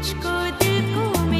much.